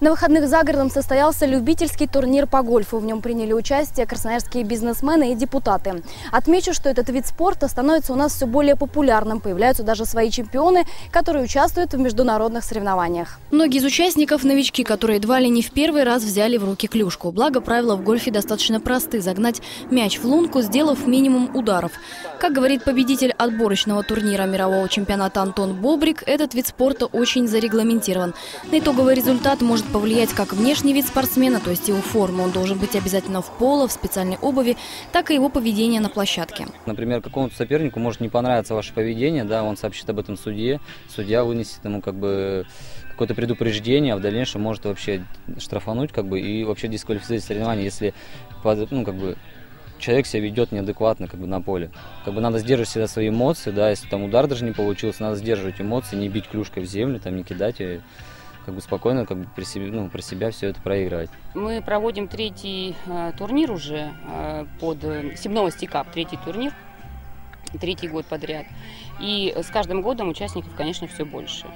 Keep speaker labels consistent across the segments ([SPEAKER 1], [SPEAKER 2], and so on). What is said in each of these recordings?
[SPEAKER 1] На выходных за городом состоялся любительский турнир по гольфу. В нем приняли участие красноярские бизнесмены и депутаты. Отмечу, что этот вид спорта становится у нас все более популярным. Появляются даже свои чемпионы, которые участвуют в международных соревнованиях. Многие из участников – новички, которые едва ли не в первый раз взяли в руки клюшку. Благо, правила в гольфе достаточно просты – загнать мяч в лунку, сделав минимум ударов. Как говорит победитель отборочного турнира мирового чемпионата Антон Бобрик, этот вид спорта очень зарегламентирован. На итоговый результат может повлиять как внешний вид спортсмена, то есть его форма. Он должен быть обязательно в поло, в специальной обуви, так и его поведение на площадке.
[SPEAKER 2] Например, какому-то сопернику может не понравиться ваше поведение, да, он сообщит об этом судье, судья вынесет ему как бы какое-то предупреждение, а в дальнейшем может вообще штрафануть как бы и вообще дисквалифицировать соревнования, если ну, как бы, человек себя ведет неадекватно как бы на поле. Как бы надо сдерживать всегда свои эмоции, да, если там удар даже не получился, надо сдерживать эмоции, не бить клюшкой в землю, там не кидать ее как бы спокойно как бы при себе, ну, про себя все это проигрывать.
[SPEAKER 3] Мы проводим третий э, турнир уже э, под э, Сибнова Стикап, третий турнир, третий год подряд. И с каждым годом участников, конечно, все больше.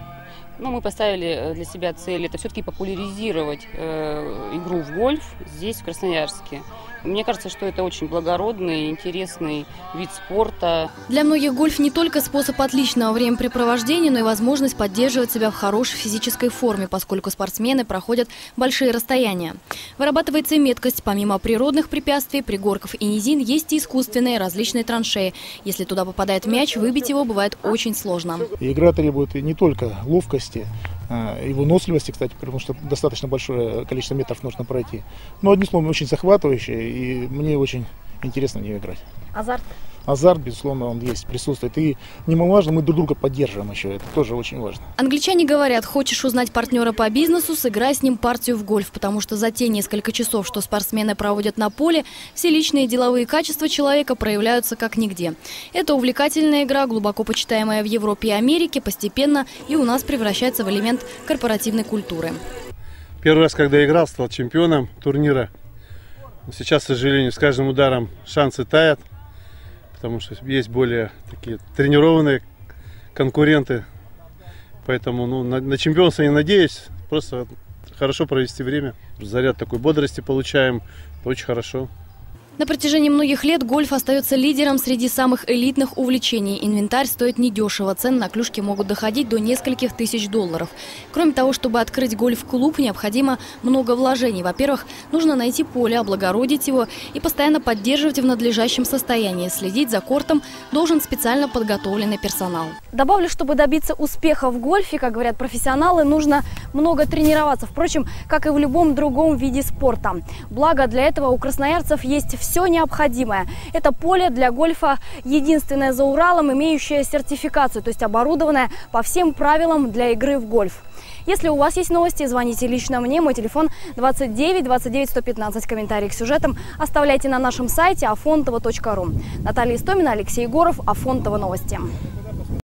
[SPEAKER 3] Но мы поставили э, для себя цель это все-таки популяризировать э, игру в гольф здесь, в Красноярске. Мне кажется, что это очень благородный, интересный вид спорта.
[SPEAKER 1] Для многих гольф не только способ отличного времяпрепровождения, но и возможность поддерживать себя в хорошей физической форме, поскольку спортсмены проходят большие расстояния. Вырабатывается и меткость. Помимо природных препятствий, пригорков и низин, есть и искусственные различные траншеи. Если туда попадает мяч, выбить его бывает очень сложно.
[SPEAKER 4] Игра требует не только ловкости, и выносливости, кстати, потому что достаточно большое количество метров нужно пройти. Но, одним словом, очень захватывающее, и мне очень интересно в нее играть.
[SPEAKER 1] Азарт?
[SPEAKER 4] Азарт, безусловно, он есть, присутствует. И немаловажно, мы друг друга поддерживаем еще, это тоже очень важно.
[SPEAKER 1] Англичане говорят, хочешь узнать партнера по бизнесу, сыграй с ним партию в гольф, потому что за те несколько часов, что спортсмены проводят на поле, все личные деловые качества человека проявляются как нигде. Это увлекательная игра, глубоко почитаемая в Европе и Америке, постепенно и у нас превращается в элемент корпоративной культуры.
[SPEAKER 5] Первый раз, когда играл, стал чемпионом турнира. Сейчас, к сожалению, с каждым ударом шансы таят потому что есть более такие тренированные конкуренты. Поэтому ну, на, на чемпионство не надеюсь, просто хорошо провести время. Заряд такой бодрости получаем, очень хорошо.
[SPEAKER 1] На протяжении многих лет гольф остается лидером среди самых элитных увлечений. Инвентарь стоит недешево, цены на клюшки могут доходить до нескольких тысяч долларов. Кроме того, чтобы открыть гольф-клуб, необходимо много вложений. Во-первых, нужно найти поле, облагородить его и постоянно поддерживать в надлежащем состоянии. Следить за кортом должен специально подготовленный персонал. Добавлю, чтобы добиться успеха в гольфе, как говорят профессионалы, нужно много тренироваться. Впрочем, как и в любом другом виде спорта. Благо для этого у красноярцев есть все необходимое. Это поле для гольфа единственное за Уралом, имеющее сертификацию, то есть оборудованное по всем правилам для игры в гольф. Если у вас есть новости, звоните лично мне. Мой телефон 29 29 115. Комментарии к сюжетам оставляйте на нашем сайте afонтова.ру. Наталья Истомина, Алексей Егоров, Афонтова новости.